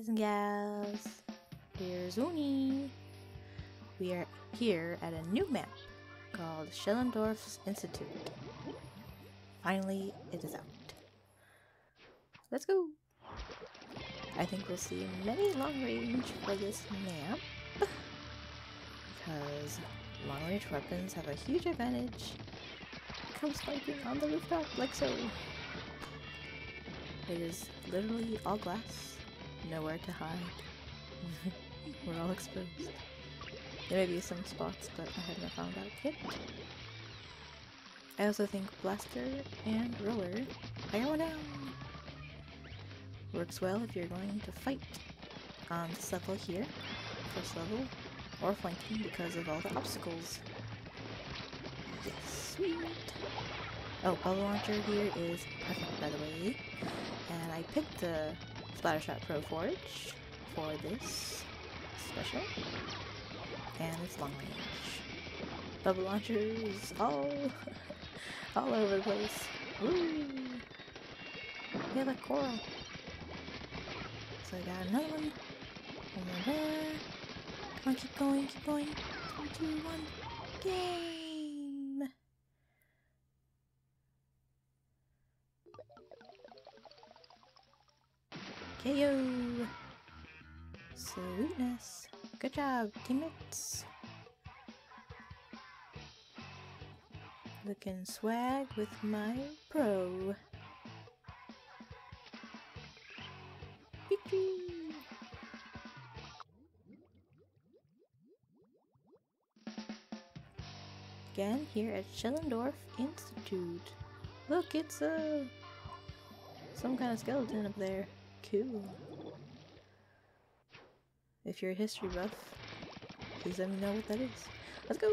guys and gals. Here's Uni. We are here at a new map called Shellendorf's Institute. Finally, it is out. Let's go! I think we'll see many long range for this map because long range weapons have a huge advantage. Come spiking on the rooftop like so. It is literally all glass, nowhere to hide. We're all exposed. There may be some spots, but I haven't found out yet. I also think Blaster and Roller, fire one down! Works well if you're going to fight on this level here, first level, or flanking because of all the obstacles. Yes, sweet! Oh, bubble launcher here is perfect, by the way. And I picked the Splattershot Pro Forge for this special. And it's long range. Bubble launchers all, all over the place. Woo! Yeah, like coral. So I got another one. One more there. Come on, keep going, keep going. Three, two, one. Game! KO! Sweetness. Good job, teammates. Looking swag with my pro. Again, here at Shellendorf Institute. Look, it's a... some kind of skeleton up there. Cool. If you're a history buff, please let me know what that is. Let's go!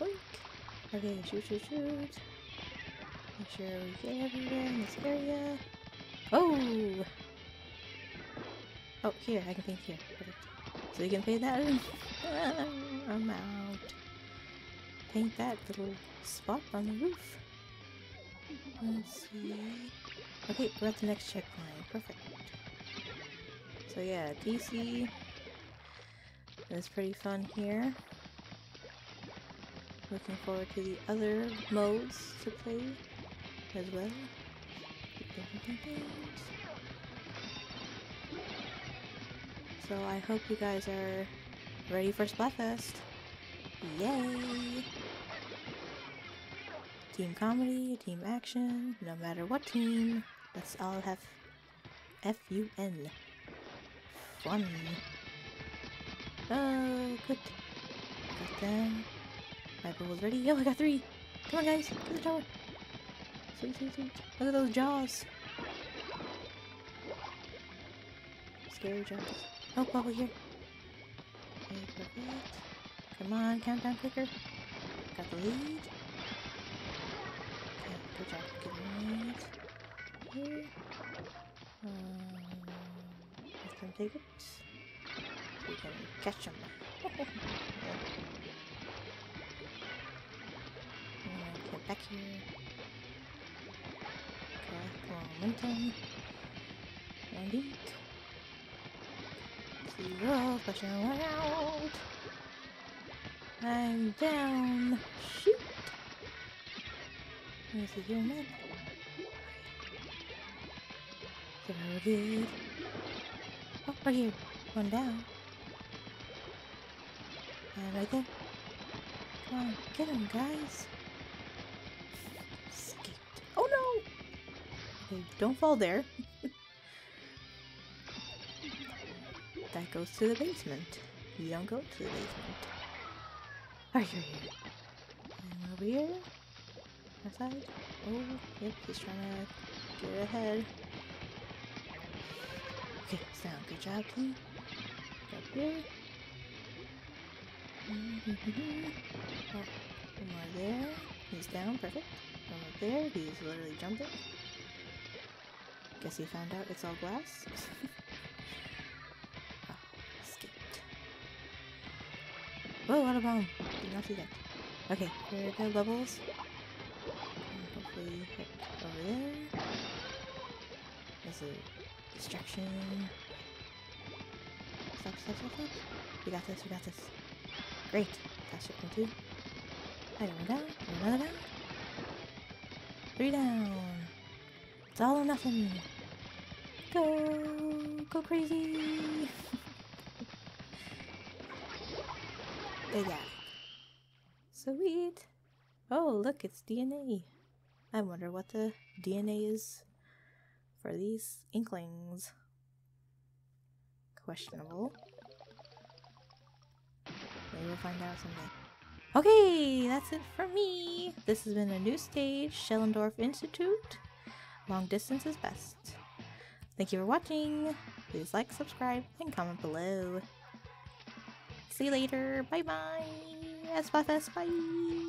Boink! Okay, shoot, shoot, shoot. Make sure we get everywhere in this area. Oh! Oh, here, I can paint here. Perfect. So you can paint that I'm out. Paint that little spot on the roof. Let's see. Okay, we're at the next checkpoint. Perfect. So yeah, TC is pretty fun here. Looking forward to the other modes to play as well. So I hope you guys are ready for Splatfest. Yay! Team comedy, team action, no matter what team, let's all have F-U-N. Fun. Oh, good. Got them. My bubble's ready. Oh, I got three. Come on, guys. Get the tower. Sweet, sweet, sweet. Look at those jaws. Scary jaws. Oh, bubble here. Come on, countdown clicker. Got the lead. Good job getting. Here. Um, let them take it. We can catch them. get back here. Collect momentum. And eat. Zero, pushing out. I'm down. Shoot. Where's the here, man? So good. Oh, right here. One down. And right there. Come on, get him, guys. Oh no! Okay, don't fall there. that goes to the basement. You don't go to the basement. Are you here? And over here? Outside? Oh, yep, he's trying to get ahead. Okay, down. Good job, team. Up here. Mm-hmm. oh, one more there. He's down, perfect. One more there. He's literally jumping. Guess he found out it's all glass. oh, escaped. Whoa, oh, what a bomb. Did not see that. Okay, here are the bubbles. There. Is it Distraction. Stop, stop, stop, stop. We got this, we got this. Great. That's shipment two. I got one down, another down. Three down. It's all or nothing. Go! Go crazy! they got it. Sweet! Oh, look, it's DNA. I wonder what the DNA is for these inklings. Questionable. Maybe we'll find out someday. Okay, that's it for me. This has been a new stage, Shellendorf Institute. Long distance is best. Thank you for watching. Please like, subscribe, and comment below. See you later. Bye bye. SFS, bye.